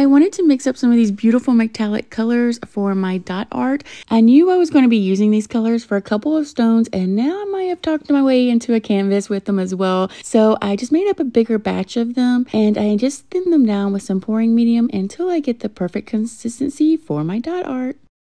I wanted to mix up some of these beautiful metallic colors for my dot art. I knew I was going to be using these colors for a couple of stones and now I might have talked my way into a canvas with them as well. So I just made up a bigger batch of them and I just thinned them down with some pouring medium until I get the perfect consistency for my dot art.